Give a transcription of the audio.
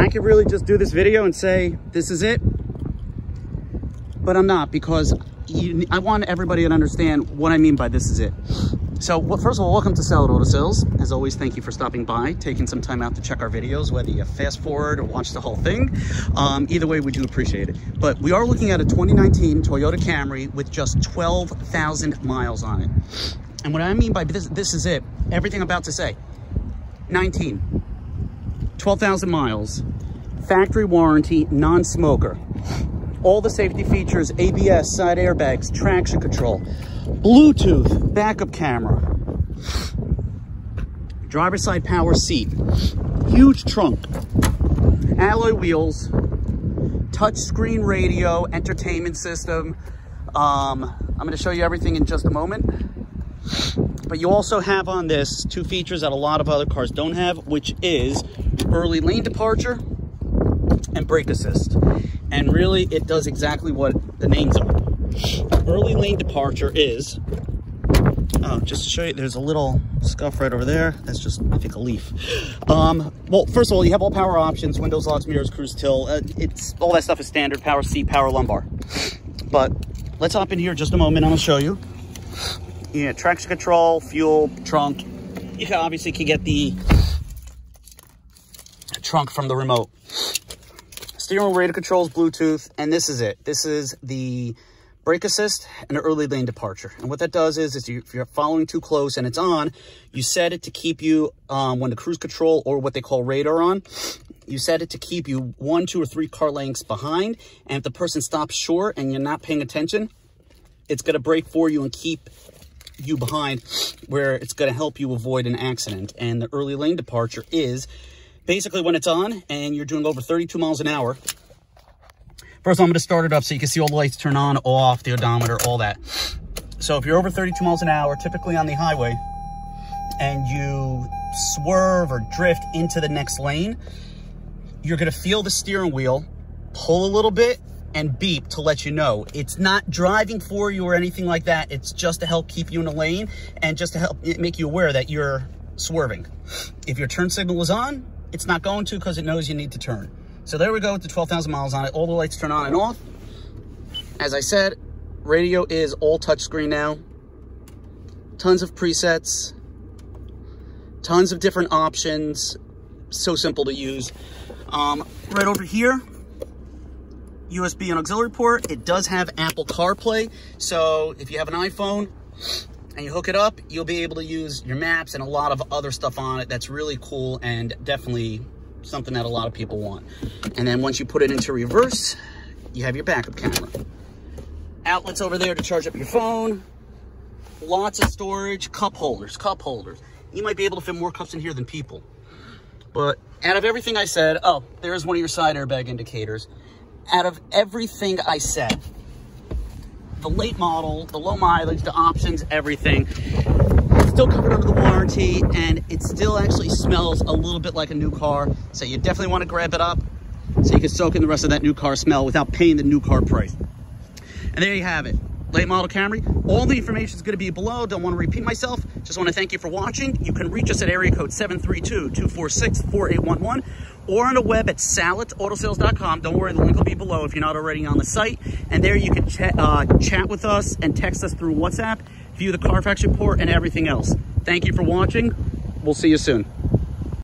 I could really just do this video and say, this is it. But I'm not because you, I want everybody to understand what I mean by this is it. So well, first of all, welcome to Salit Auto Sales. As always, thank you for stopping by, taking some time out to check our videos, whether you fast forward or watch the whole thing. Um, either way, we do appreciate it. But we are looking at a 2019 Toyota Camry with just 12,000 miles on it. And what I mean by this, this is it, everything I'm about to say, 19, 12,000 miles, factory warranty, non-smoker, all the safety features, ABS, side airbags, traction control, Bluetooth, backup camera, driver's side power seat, huge trunk, alloy wheels, touchscreen radio, entertainment system. Um, I'm going to show you everything in just a moment. But you also have on this two features that a lot of other cars don't have, which is early lane departure and brake assist. And really, it does exactly what the name's are. Early lane departure is, oh, just to show you, there's a little scuff right over there. That's just, I think, a leaf. Um, well, first of all, you have all power options, windows, locks, mirrors, cruise tilt. Uh, it's All that stuff is standard, power seat, power lumbar. But let's hop in here just a moment. I'm gonna show you. Yeah, traction control, fuel, trunk. You obviously can get the trunk from the remote steering wheel radio controls, Bluetooth, and this is it. This is the brake assist and early lane departure. And what that does is, is you, if you're following too close and it's on, you set it to keep you, um, when the cruise control or what they call radar on, you set it to keep you one, two, or three car lengths behind. And if the person stops short and you're not paying attention, it's going to brake for you and keep you behind where it's going to help you avoid an accident. And the early lane departure is basically when it's on and you're doing over 32 miles an hour, first I'm going to start it up so you can see all the lights turn on, off, the odometer, all that. So if you're over 32 miles an hour, typically on the highway, and you swerve or drift into the next lane, you're going to feel the steering wheel pull a little bit and beep to let you know. It's not driving for you or anything like that. It's just to help keep you in a lane and just to help make you aware that you're swerving. If your turn signal is on, it's not going to because it knows you need to turn. So there we go with the 12,000 miles on it. All the lights turn on and off. As I said, radio is all touchscreen now. Tons of presets. Tons of different options. So simple to use. Um, right over here, USB and auxiliary port. It does have Apple CarPlay. So if you have an iPhone, and you hook it up, you'll be able to use your maps and a lot of other stuff on it that's really cool and definitely something that a lot of people want. And then once you put it into reverse, you have your backup camera. Outlets over there to charge up your phone. Lots of storage, cup holders, cup holders. You might be able to fit more cups in here than people. But out of everything I said, oh, there's one of your side airbag indicators. Out of everything I said, the late model, the low mileage, the options, everything. still covered under the warranty and it still actually smells a little bit like a new car. So you definitely want to grab it up so you can soak in the rest of that new car smell without paying the new car price. And there you have it. Late model Camry. All the information is going to be below. Don't want to repeat myself. Just want to thank you for watching. You can reach us at area code 732-246-4811 or on the web at salitautosales.com. Don't worry, the link will be below if you're not already on the site. And there you can ch uh, chat with us and text us through WhatsApp, view the Carfax report, and everything else. Thank you for watching. We'll see you soon.